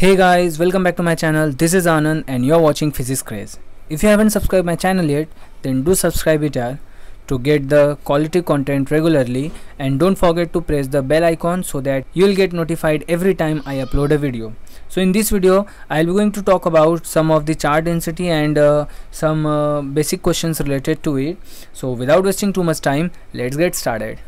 Hey guys, welcome back to my channel. This is Anand and you're watching Phyzix Craze. If you haven't subscribed my channel yet, then do subscribe it to get the quality content regularly and don't forget to press the bell icon so that you'll get notified every time I upload a video. So in this video, I'll be going to talk about some of the charge density and uh, some uh, basic questions related to it. So without wasting too much time, let's get started.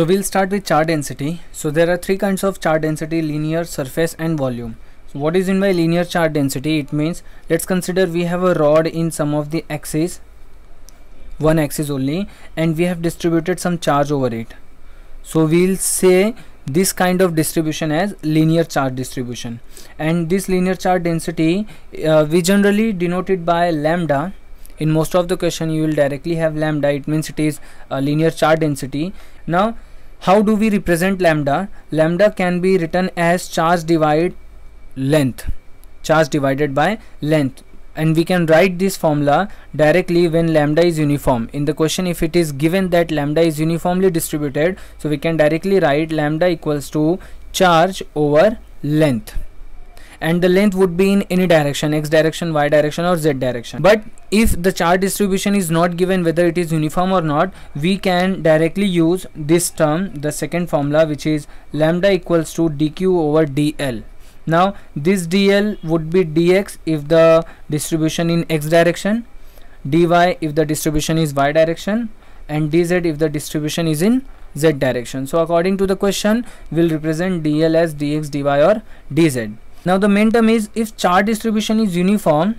So we'll start with charge density. So there are three kinds of charge density linear, surface and volume. So what is in by linear charge density? It means let's consider we have a rod in some of the axis, one axis only and we have distributed some charge over it. So we'll say this kind of distribution as linear charge distribution and this linear charge density uh, we generally denote it by lambda in most of the question you will directly have lambda it means it is a linear charge density now how do we represent lambda? Lambda can be written as charge divide length. Charge divided by length. And we can write this formula directly when lambda is uniform. In the question if it is given that lambda is uniformly distributed so we can directly write lambda equals to charge over length and the length would be in any direction x direction y direction or z direction. But if the charge distribution is not given whether it is uniform or not we can directly use this term the second formula which is lambda equals to dq over dl now this dl would be dx if the distribution in x direction dy if the distribution is y direction and dz if the distribution is in z direction. So according to the question we'll represent dl as dx dy or dz now the main term is if charge distribution is uniform,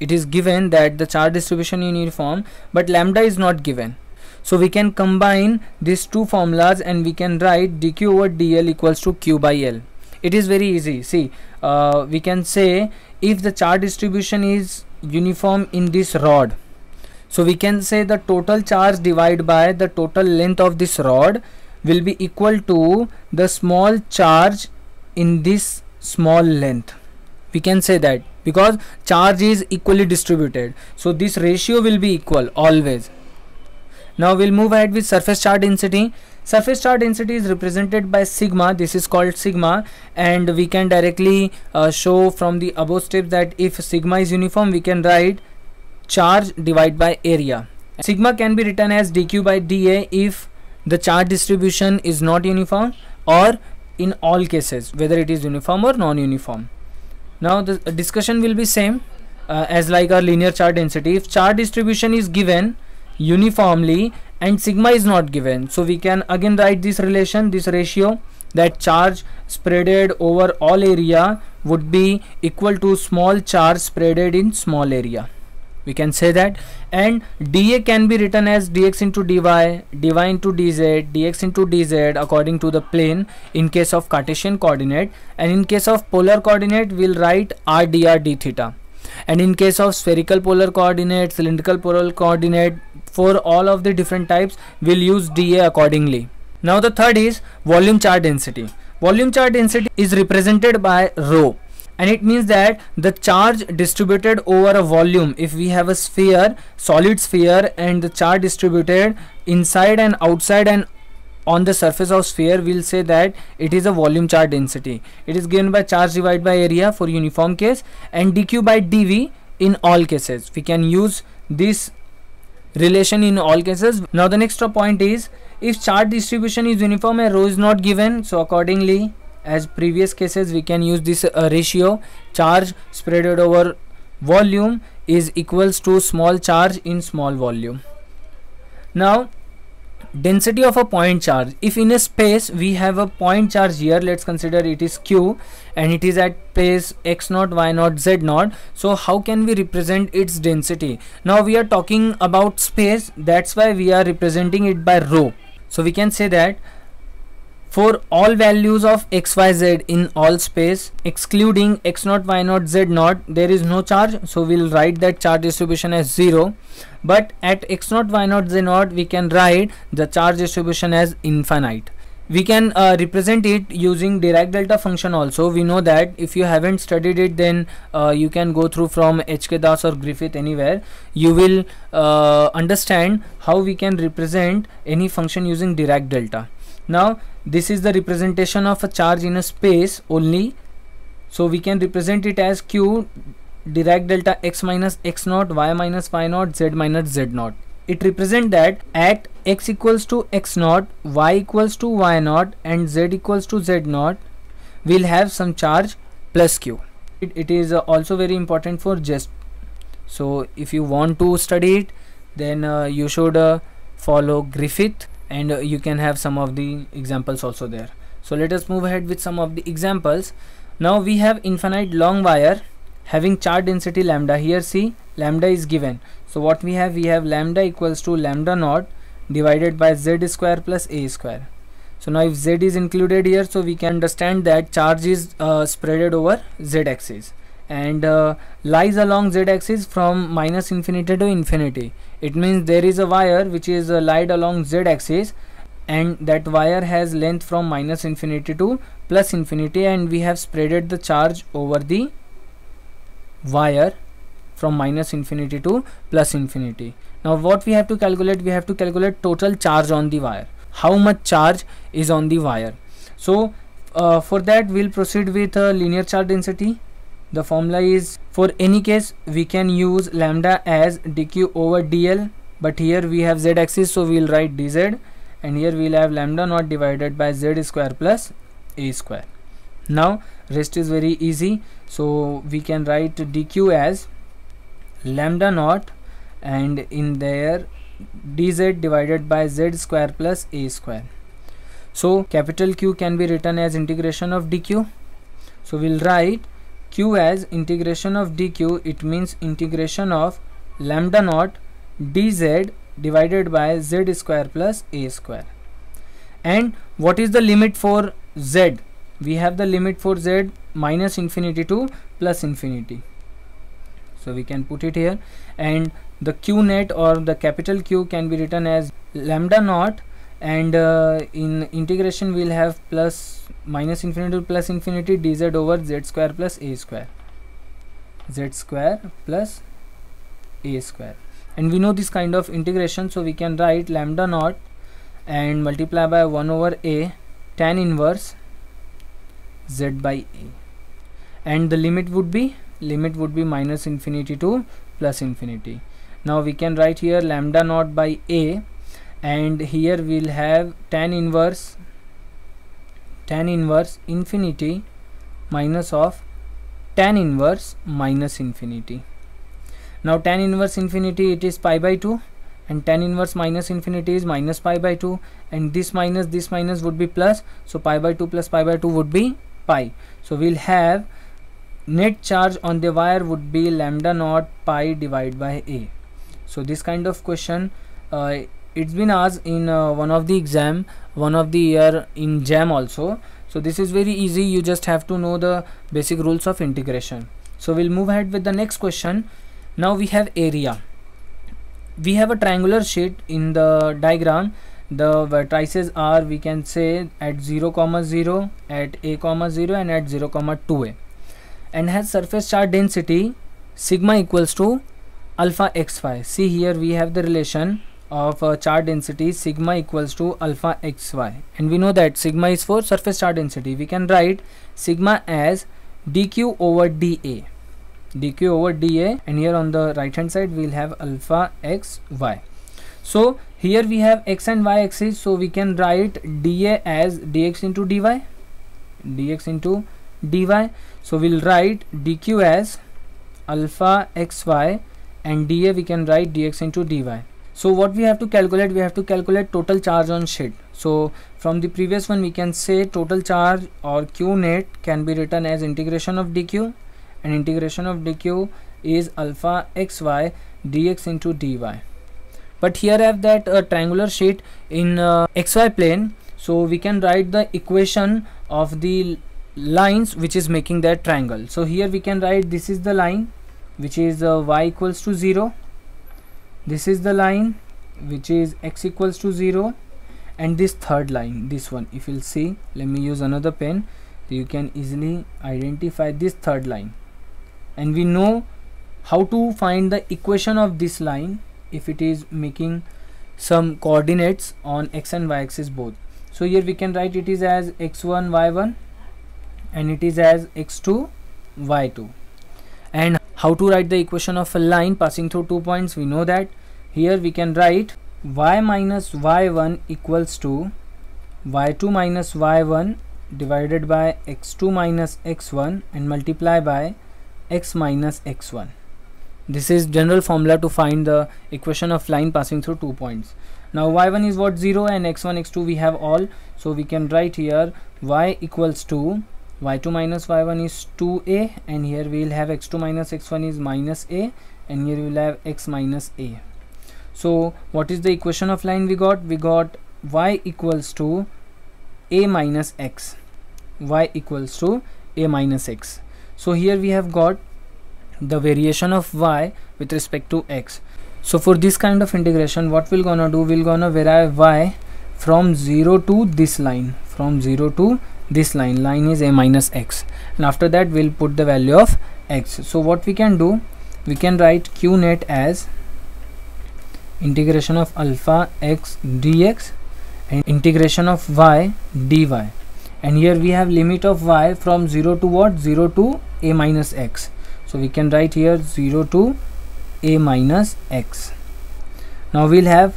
it is given that the charge distribution is uniform but lambda is not given. So we can combine these two formulas and we can write dq over dl equals to q by l. It is very easy. See, uh, we can say if the charge distribution is uniform in this rod, so we can say the total charge divided by the total length of this rod will be equal to the small charge in this small length. We can say that because charge is equally distributed so this ratio will be equal always. Now we'll move ahead with surface charge density. Surface charge density is represented by sigma. This is called sigma and we can directly uh, show from the above step that if sigma is uniform we can write charge divided by area. Sigma can be written as dq by da if the charge distribution is not uniform or in all cases whether it is uniform or non-uniform. Now the discussion will be same uh, as like our linear charge density. If charge distribution is given uniformly and sigma is not given so we can again write this relation this ratio that charge spreaded over all area would be equal to small charge spreaded in small area we can say that and dA can be written as dx into dy, dy into dz, dx into dz according to the plane in case of Cartesian coordinate and in case of polar coordinate we'll write r dr d theta and in case of spherical polar coordinate, cylindrical polar coordinate for all of the different types we'll use dA accordingly. Now the third is volume charge density. Volume charge density is represented by rho and it means that the charge distributed over a volume. If we have a sphere solid sphere and the charge distributed inside and outside and on the surface of sphere we'll say that it is a volume charge density. It is given by charge divided by area for uniform case and dq by dv in all cases. We can use this relation in all cases. Now the next point is if charge distribution is uniform and rho is not given so accordingly as previous cases we can use this uh, ratio. Charge spreaded over volume is equals to small charge in small volume. Now density of a point charge. If in a space we have a point charge here let's consider it is q and it is at place x naught y naught z naught. So how can we represent its density? Now we are talking about space. That's why we are representing it by rho so we can say that for all values of xyz in all space excluding x 0 y 0 z 0 there is no charge. So we'll write that charge distribution as 0 but at x 0 y 0 z 0 we can write the charge distribution as infinite. We can uh, represent it using Dirac delta function also. We know that if you haven't studied it then uh, you can go through from HK Dass or Griffith anywhere. You will uh, understand how we can represent any function using Dirac delta now this is the representation of a charge in a space only. So we can represent it as q Dirac delta x minus x naught y minus y naught z minus z naught it represents that at x equals to x naught y equals to y naught and z equals to z naught we'll have some charge plus q. It, it is uh, also very important for just so if you want to study it then uh, you should uh, follow griffith and uh, you can have some of the examples also there. So let us move ahead with some of the examples. Now we have infinite long wire having charge density lambda. Here see lambda is given. So what we have we have lambda equals to lambda naught divided by z square plus a square. So now if z is included here so we can understand that charge is uh, spreaded over z axis and uh, lies along z axis from minus infinity to infinity. It means there is a wire which is uh, lied along z axis and that wire has length from minus infinity to plus infinity and we have spreaded the charge over the wire from minus infinity to plus infinity. Now what we have to calculate we have to calculate total charge on the wire. How much charge is on the wire? So uh, for that we'll proceed with a linear charge density the formula is for any case we can use lambda as dq over dl but here we have z axis so we'll write dz and here we'll have lambda naught divided by z square plus a square. Now rest is very easy. So we can write dq as lambda naught and in there dz divided by z square plus a square. So capital q can be written as integration of dq. So we'll write q as integration of dq it means integration of lambda naught dz divided by z square plus a square. And what is the limit for z? We have the limit for z minus infinity to plus infinity. So we can put it here. And the q net or the capital q can be written as lambda naught and uh, in integration we'll have plus minus infinity to plus infinity dz over z square plus a square. Z square plus a square. And we know this kind of integration so we can write lambda naught and multiply by 1 over a tan inverse z by a. And the limit would be limit would be minus infinity to plus infinity. Now we can write here lambda naught by a and here we'll have tan inverse tan inverse infinity minus of tan inverse minus infinity. Now tan inverse infinity it is pi by 2 and tan inverse minus infinity is minus pi by 2 and this minus this minus would be plus so pi by 2 plus pi by 2 would be pi. So we'll have net charge on the wire would be lambda naught pi divided by a. So this kind of question uh, it's been asked in uh, one of the exam one of the year in JAM also. So this is very easy. You just have to know the basic rules of integration. So we'll move ahead with the next question. Now we have area. We have a triangular sheet in the diagram. The vertices are we can say at 0 comma 0 at a comma 0 and at 0 comma 2a and has surface charge density sigma equals to alpha xy see here we have the relation of uh, charge density sigma equals to alpha xy. And we know that sigma is for surface charge density. We can write sigma as dq over dA. dq over dA. And here on the right hand side we'll have alpha xy. So here we have x and y axis. So we can write dA as dx into dy. dx into dy. So we'll write dq as alpha xy. And dA we can write dx into dy so what we have to calculate we have to calculate total charge on sheet so from the previous one we can say total charge or q net can be written as integration of dq. And integration of dq is alpha xy dx into dy. But here I have that uh, triangular sheet in uh, xy plane. So we can write the equation of the lines which is making that triangle. So here we can write this is the line which is uh, y equals to 0 this is the line which is x equals to 0 and this third line this one. If you'll see let me use another pen. You can easily identify this third line. And we know how to find the equation of this line if it is making some coordinates on x and y axis both. So here we can write it is as x1 y1 and it is as x2 y2 and how to write the equation of a line passing through two points. We know that. Here we can write y minus y1 equals to y2 minus y1 divided by x2 minus x1 and multiply by x minus x1 this is general formula to find the equation of line passing through two points. Now y1 is what? 0 and x1 x2 we have all. So we can write here y equals to y2 minus y1 is 2a and here we will have x2 minus x1 is minus a and here we will have x minus a. So what is the equation of line we got? We got y equals to a minus x. Y equals to a minus x. So here we have got the variation of y with respect to x. So for this kind of integration what we're gonna do? We're gonna vary y from 0 to this line from 0 to this line line is a minus x. And after that we'll put the value of x. So what we can do we can write q net as integration of alpha x dx and integration of y dy. And here we have limit of y from 0 to what? 0 to a minus x. So we can write here 0 to a minus x. Now we'll have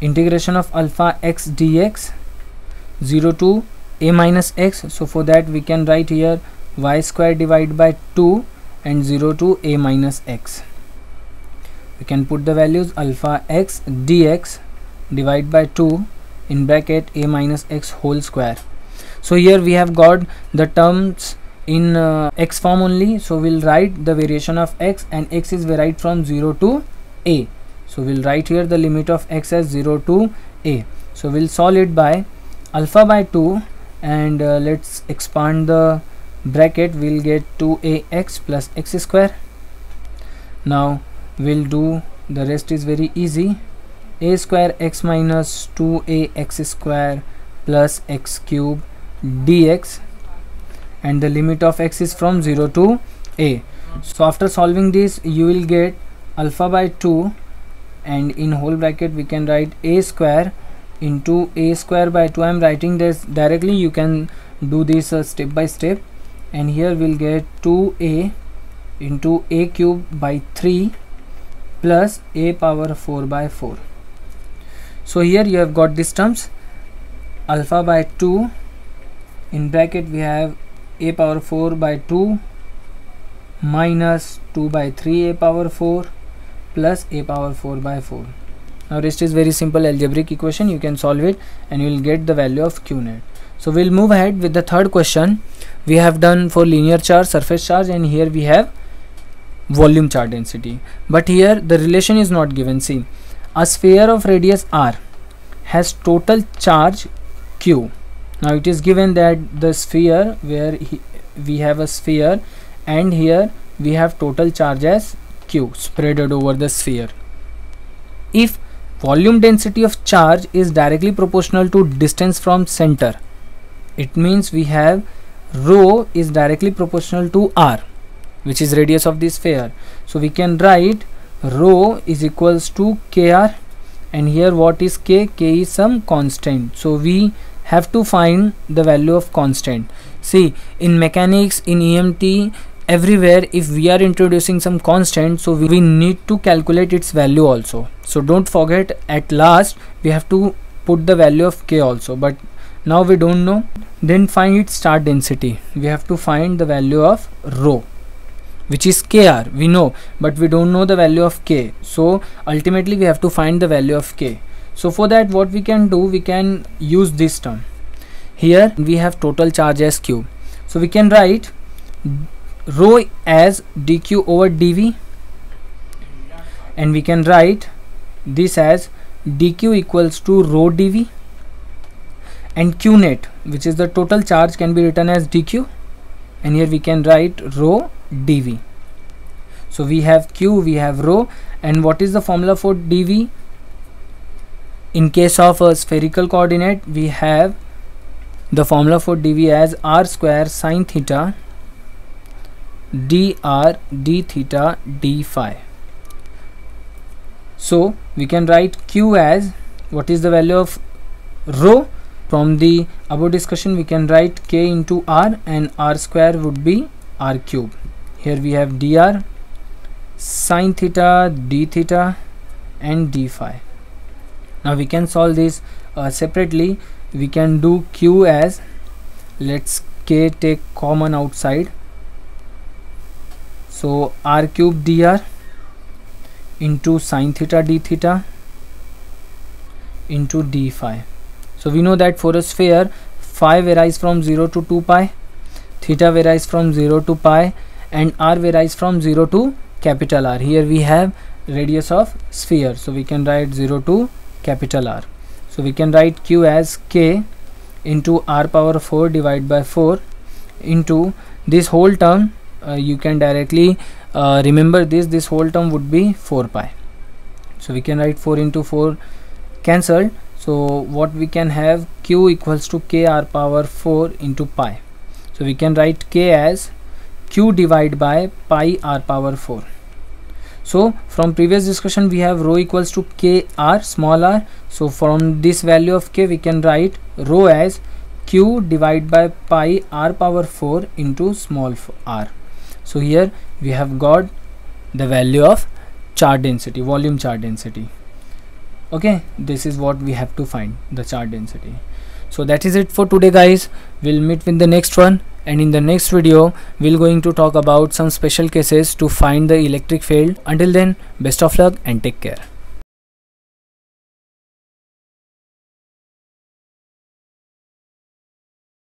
integration of alpha x dx 0 to a minus x. So for that we can write here y square divided by 2 and 0 to a minus x. We can put the values alpha x dx divided by 2 in bracket a minus x whole square. So here we have got the terms in uh, x form only. So we'll write the variation of x and x is varied from 0 to a. So we'll write here the limit of x as 0 to a. So we'll solve it by alpha by 2 and uh, let's expand the bracket. We'll get 2ax plus x square. Now we'll do the rest is very easy. A square x minus 2ax square plus x cube dx and the limit of x is from 0 to a. So after solving this you will get alpha by 2 and in whole bracket we can write a square into a square by 2 i'm writing this directly. You can do this uh, step by step. And here we'll get 2a into a cube by 3 plus a power 4 by 4 so here you have got these terms. Alpha by 2 in bracket we have a power 4 by 2 minus 2 by 3 a power 4 plus a power 4 by 4 now rest is very simple algebraic equation. You can solve it and you will get the value of q net. So we'll move ahead with the third question. We have done for linear charge surface charge and here we have volume charge density. But here the relation is not given. See a sphere of radius r has total charge q. Now it is given that the sphere where he, we have a sphere and here we have total charge as q spreaded over the sphere. If volume density of charge is directly proportional to distance from center. It means we have rho is directly proportional to r which is radius of this sphere. So we can write rho is equals to kr and here what is k? k is some constant. So we have to find the value of constant. See in mechanics in emt everywhere if we are introducing some constant so we need to calculate its value also. So don't forget at last we have to put the value of k also. But now we don't know. Then find its charge density. We have to find the value of rho which is kr. We know but we don't know the value of k. So ultimately we have to find the value of k. So for that what we can do we can use this term. Here we have total charge as q. So we can write rho as dq over dv. And we can write this as dq equals to rho dv. And q net which is the total charge can be written as dq. And here we can write rho dv. So we have q we have rho and what is the formula for dv? In case of a spherical coordinate we have the formula for dv as r square sine theta dr d theta d phi so we can write q as what is the value of rho? From the above discussion we can write k into r and r square would be r cube. Here we have dr sine theta d theta and d phi now we can solve this uh, separately. We can do q as let's k take common outside so r cube dr into sine theta d theta into d phi. So we know that for a sphere phi varies from 0 to 2 pi theta varies from 0 to pi and r varies from 0 to capital R. Here we have radius of sphere. So we can write 0 to capital R. So we can write q as k into r power 4 divided by 4 into this whole term uh, you can directly uh, remember this this whole term would be 4 pi. So we can write 4 into 4 cancelled. So what we can have q equals to k r power 4 into pi. So we can write k as q divided by pi r power 4 so from previous discussion we have rho equals to k r small r. So from this value of k we can write rho as q divided by pi r power 4 into small r so here we have got the value of charge density volume charge density. Okay this is what we have to find the charge density. So that is it for today guys. We'll meet with the next one. And in the next video we'll going to talk about some special cases to find the electric field. Until then best of luck and take care